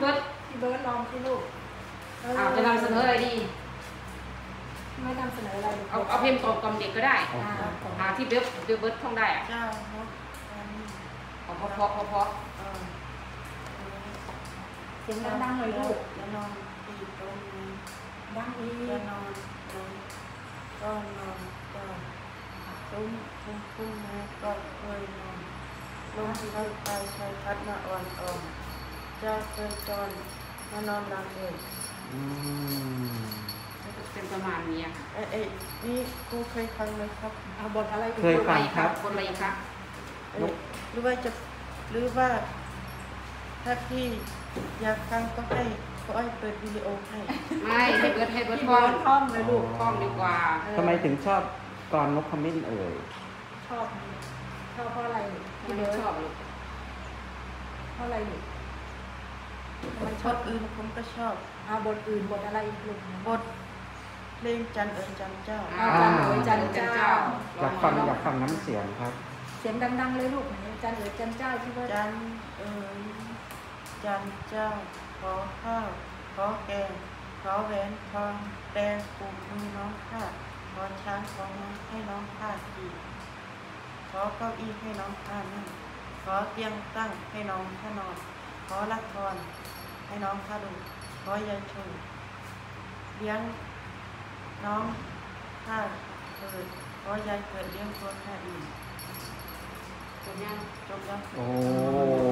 เบิร์ดพี่เบิร์ดลองสิลูกอ้าวจะนำเสนออะไรดี ไม่นำเสนออะไรลูกเอาเอาเพลงกล่อมกล่อมเด็กก็ได้อ่าของอ่าที่เบิร์ดเบิร์ดท่องได้อะเจ้าเนาะอันนี้เอาเพราะเพราะเพราะเพราะเออเสียงดังๆหน่อยลูกจะนอนตีตรงนี้ดังอีจะกนอนตรงก็นอนก็ตุ้มตุ้มตุ้มนะก็เคยนอนลมที่เคยไปใช้พัดมาอ่อนอ่อน จะเคยจอนมานอนหลังเด็กอืมเป็นประมาณนี้อะค่ะเอ้ยเอ้ยนี่ครูเคยฟังไหมครับเอาบทอะไรอีกเคยฟังครับคนอะไรคะเอ้ยหรือว่าจะหรือว่า ถ้าพี่อยากฟังก็ให้ก็ให้เปิดวิดีโอให้ไม่ให้เบิร์ดให้เบิร์ดพี่ท่อเบิงร์ดท่องเลยลูกท่องดีกว่าทำไมถึงชอบกรนกขมิ้นเอ่ยชอบชอบเพราะอะไรลูกไม่พี่ได้เบิร์ดชอบลูกเพราะอะไรลูก มันชอบอื่นผมก็ชอบเอาบทอื่นบทอะไรอีกลูกบทเพลงจันเอ๋ยจันเจ้า อ่า อาจารย์เอ๋ยจันเจ้า อยากฟังอยากฟังน้ำเสียงครับ เสียงดังๆเลยลูกไหนจันเอ๋ยจันเจ้าพี่เบิร์ดจันเอ๋ยจันเจ้า ขอข้าวขอแกงขอแหวนทองแดงปลูกมือน้องข้าขอช้างของน้องให้น้องข้าขี่ขอเก้าอี้ให้น้องข้านั่งขอเตียงตั้งให้น้องข้านอนข ขอละครให้น้องข้าดูขอยายชูเลี้ยงน้องข้าเกิดขอยายเกิดเลี้ยงตัวข้าดีจบยังจบยังโอ้